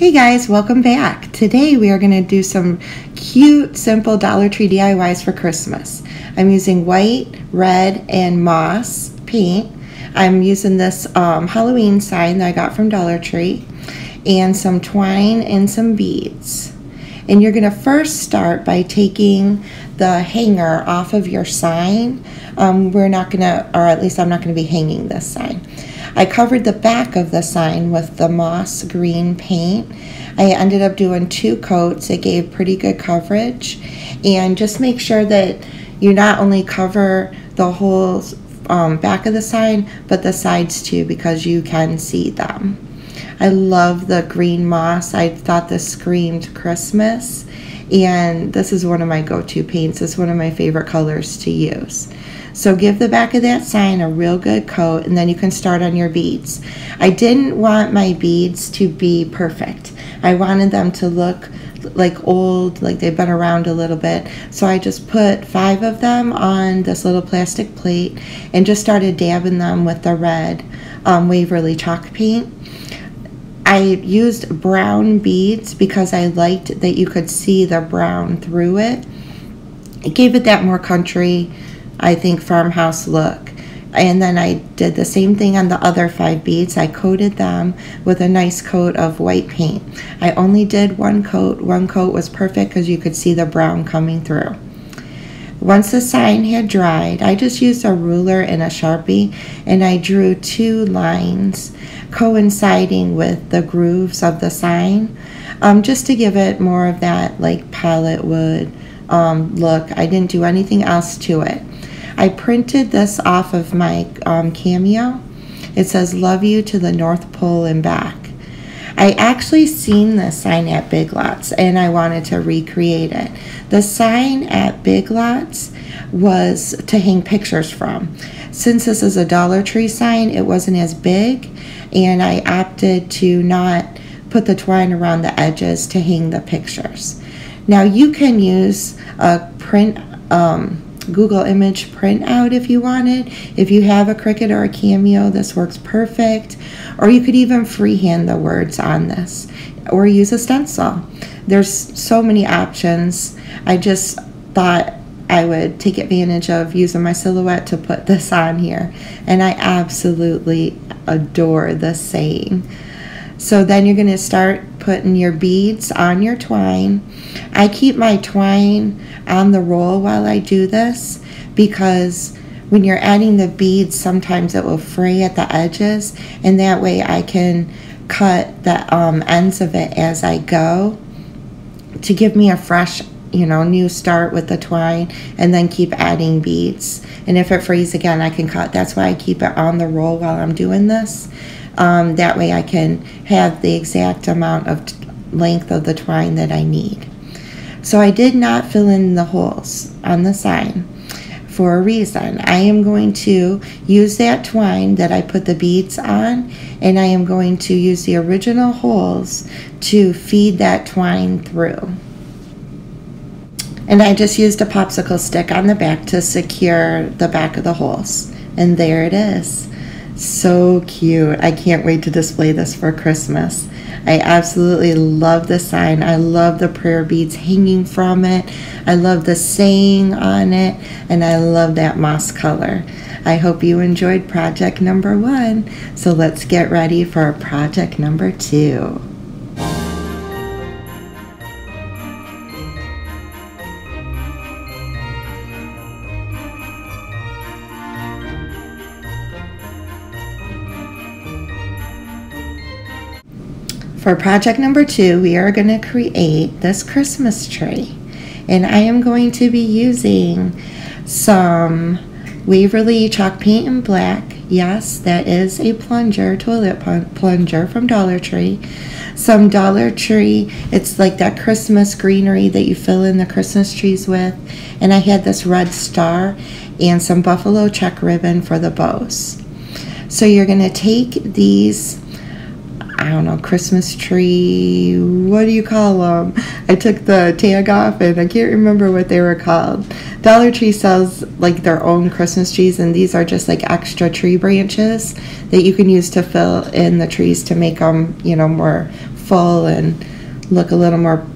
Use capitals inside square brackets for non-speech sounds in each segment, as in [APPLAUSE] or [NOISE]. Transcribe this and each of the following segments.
Hey guys, welcome back. Today we are going to do some cute, simple Dollar Tree DIYs for Christmas. I'm using white, red, and moss paint. I'm using this um, Halloween sign that I got from Dollar Tree and some twine and some beads. And you're going to first start by taking the hanger off of your sign. Um, we're not going to, or at least I'm not going to be hanging this sign. I covered the back of the sign with the moss green paint. I ended up doing two coats. It gave pretty good coverage. And just make sure that you not only cover the whole um, back of the sign, but the sides too, because you can see them. I love the green moss. I thought this screamed Christmas. And this is one of my go-to paints. It's one of my favorite colors to use. So give the back of that sign a real good coat and then you can start on your beads. I didn't want my beads to be perfect. I wanted them to look like old, like they've been around a little bit. So I just put five of them on this little plastic plate and just started dabbing them with the red um, Waverly chalk paint. I used brown beads because I liked that you could see the brown through it. It gave it that more country I think, farmhouse look. And then I did the same thing on the other five beads. I coated them with a nice coat of white paint. I only did one coat. One coat was perfect because you could see the brown coming through. Once the sign had dried, I just used a ruler and a Sharpie and I drew two lines coinciding with the grooves of the sign um, just to give it more of that like pallet wood um, look. I didn't do anything else to it. I printed this off of my um, Cameo. It says, Love you to the North Pole and back. I actually seen the sign at Big Lots and I wanted to recreate it. The sign at Big Lots was to hang pictures from. Since this is a Dollar Tree sign, it wasn't as big and I opted to not put the twine around the edges to hang the pictures. Now you can use a print um, Google image printout if you wanted. If you have a Cricut or a Cameo, this works perfect. Or you could even freehand the words on this or use a stencil. There's so many options. I just thought I would take advantage of using my silhouette to put this on here. And I absolutely adore the saying. So then you're going to start putting your beads on your twine. I keep my twine on the roll while I do this because when you're adding the beads, sometimes it will fray at the edges, and that way I can cut the um, ends of it as I go to give me a fresh, you know, new start with the twine, and then keep adding beads. And if it frays again, I can cut. That's why I keep it on the roll while I'm doing this. Um, that way I can have the exact amount of length of the twine that I need. So I did not fill in the holes on the sign for a reason. I am going to use that twine that I put the beads on and I am going to use the original holes to feed that twine through. And I just used a popsicle stick on the back to secure the back of the holes. And there it is. So cute. I can't wait to display this for Christmas. I absolutely love the sign. I love the prayer beads hanging from it. I love the saying on it. And I love that moss color. I hope you enjoyed project number one. So let's get ready for project number two. For project number two, we are going to create this Christmas tree. And I am going to be using some Waverly chalk paint in black. Yes, that is a plunger, toilet plunger from Dollar Tree. Some Dollar Tree, it's like that Christmas greenery that you fill in the Christmas trees with. And I had this red star and some buffalo check ribbon for the bows. So you're going to take these I don't know, Christmas tree. What do you call them? I took the tag off and I can't remember what they were called. Dollar Tree sells like their own Christmas trees, and these are just like extra tree branches that you can use to fill in the trees to make them, you know, more full and look a little more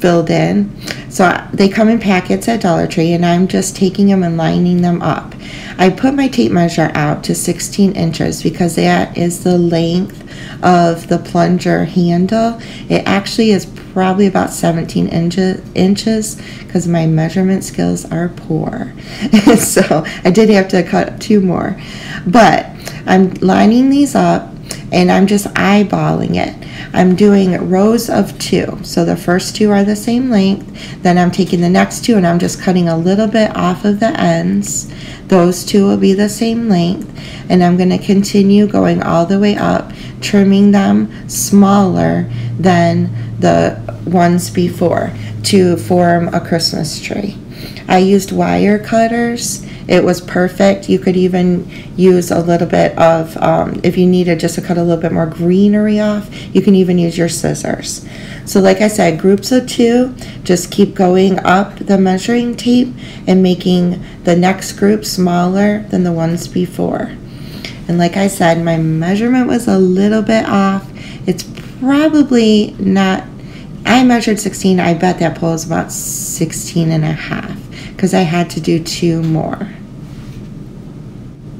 filled in. So they come in packets at Dollar Tree, and I'm just taking them and lining them up. I put my tape measure out to 16 inches because that is the length of the plunger handle. It actually is probably about 17 inches because my measurement skills are poor. [LAUGHS] so I did have to cut two more. But I'm lining these up and I'm just eyeballing it. I'm doing rows of two. So the first two are the same length. Then I'm taking the next two and I'm just cutting a little bit off of the ends. Those two will be the same length. And I'm going to continue going all the way up, trimming them smaller than the ones before to form a Christmas tree. I used wire cutters it was perfect. You could even use a little bit of, um, if you needed just to cut a little bit more greenery off, you can even use your scissors. So like I said, groups of two, just keep going up the measuring tape and making the next group smaller than the ones before. And like I said, my measurement was a little bit off. It's probably not, I measured 16. I bet that pole is about 16 and a half because I had to do two more.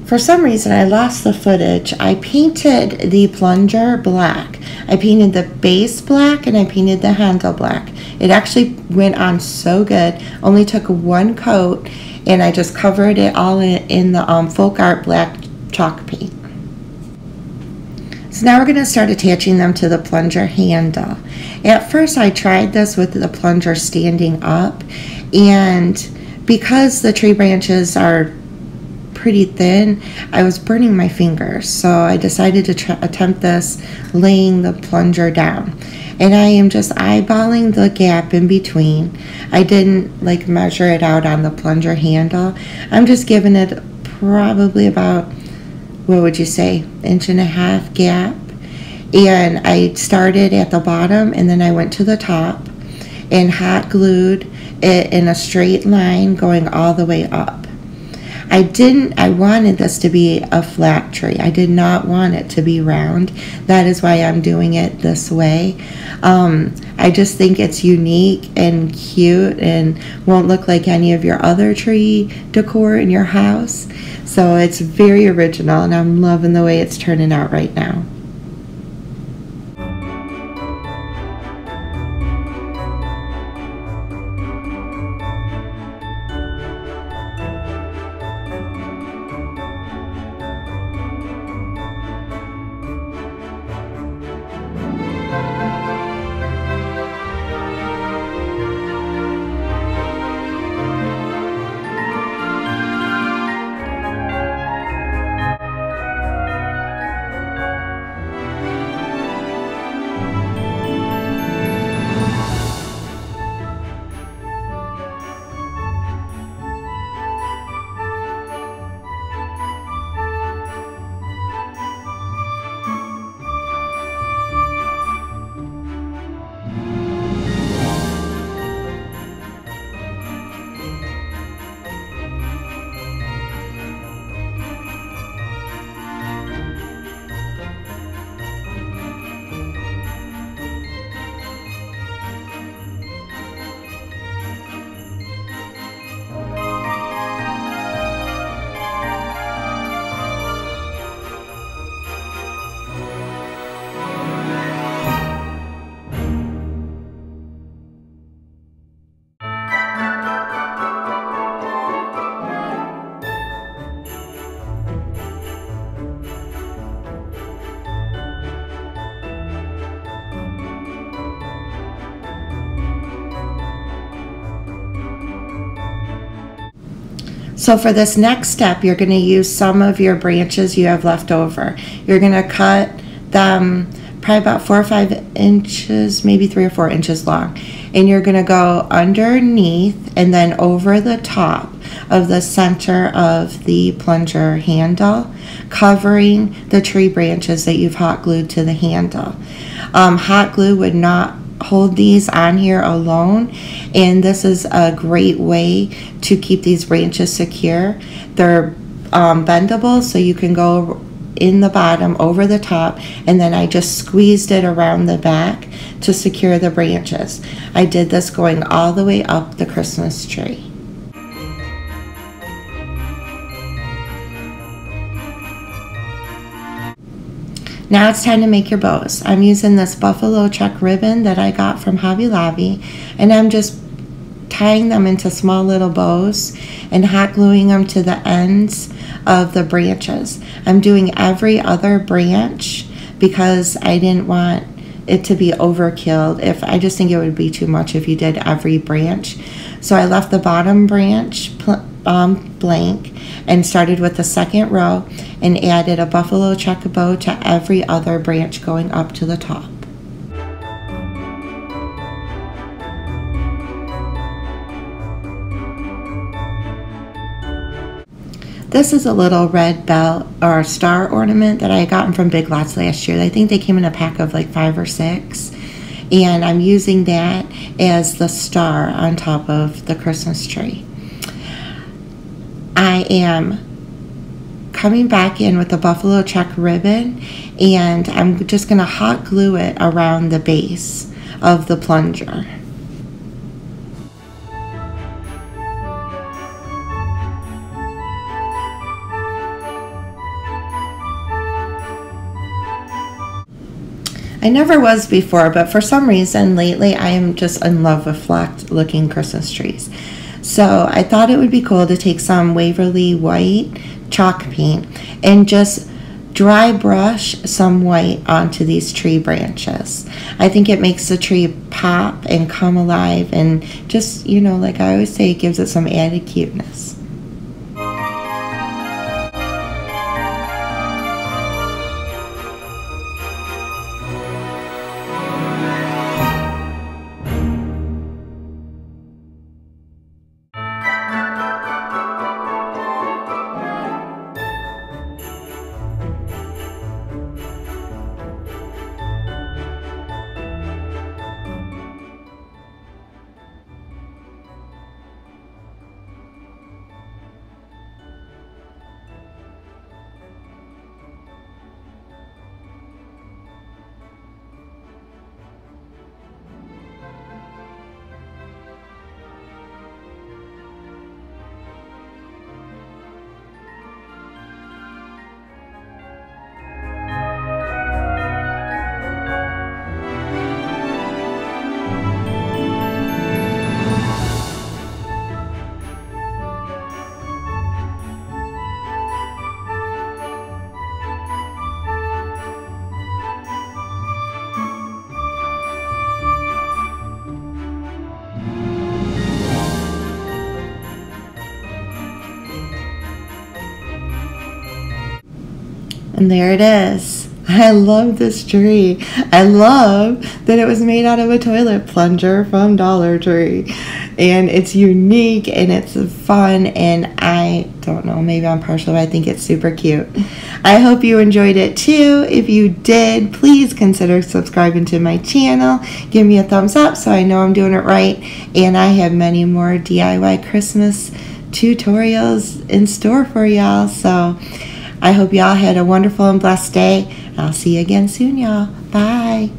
For some reason, I lost the footage. I painted the plunger black. I painted the base black and I painted the handle black. It actually went on so good. Only took one coat and I just covered it all in, in the um, folk art black chalk paint. So now we're going to start attaching them to the plunger handle. At first I tried this with the plunger standing up and because the tree branches are pretty thin, I was burning my fingers. So I decided to attempt this laying the plunger down. And I am just eyeballing the gap in between. I didn't like measure it out on the plunger handle. I'm just giving it probably about, what would you say, inch and a half gap. And I started at the bottom and then I went to the top and hot glued it in a straight line going all the way up. I didn't, I wanted this to be a flat tree. I did not want it to be round. That is why I'm doing it this way. Um, I just think it's unique and cute and won't look like any of your other tree decor in your house. So it's very original and I'm loving the way it's turning out right now. So for this next step, you're going to use some of your branches you have left over. You're going to cut them probably about four or five inches, maybe three or four inches long. And you're going to go underneath and then over the top of the center of the plunger handle, covering the tree branches that you've hot glued to the handle. Um, hot glue would not hold these on here alone and this is a great way to keep these branches secure they're um, bendable so you can go in the bottom over the top and then I just squeezed it around the back to secure the branches. I did this going all the way up the Christmas tree. Now it's time to make your bows. I'm using this buffalo check ribbon that I got from Hobby Lobby and I'm just tying them into small little bows and hot gluing them to the ends of the branches. I'm doing every other branch because I didn't want it to be overkill. If I just think it would be too much if you did every branch. So I left the bottom branch um, blank and started with the second row and added a buffalo check bow to every other branch going up to the top. This is a little red bell or star ornament that I had gotten from Big Lots last year. I think they came in a pack of like five or six. And I'm using that as the star on top of the Christmas tree. I am coming back in with the buffalo check ribbon and I'm just going to hot glue it around the base of the plunger. I never was before, but for some reason lately I am just in love with flocked looking Christmas trees. So I thought it would be cool to take some Waverly white chalk paint and just dry brush some white onto these tree branches. I think it makes the tree pop and come alive and just, you know, like I always say, it gives it some added cuteness. And there it is. [LAUGHS] I love this tree. I love that it was made out of a toilet plunger from Dollar Tree. And it's unique and it's fun and I don't know, maybe I'm partial, but I think it's super cute. I hope you enjoyed it too. If you did, please consider subscribing to my channel. Give me a thumbs up so I know I'm doing it right. And I have many more DIY Christmas tutorials in store for y'all. So I hope y'all had a wonderful and blessed day. I'll see you again soon, y'all. Bye.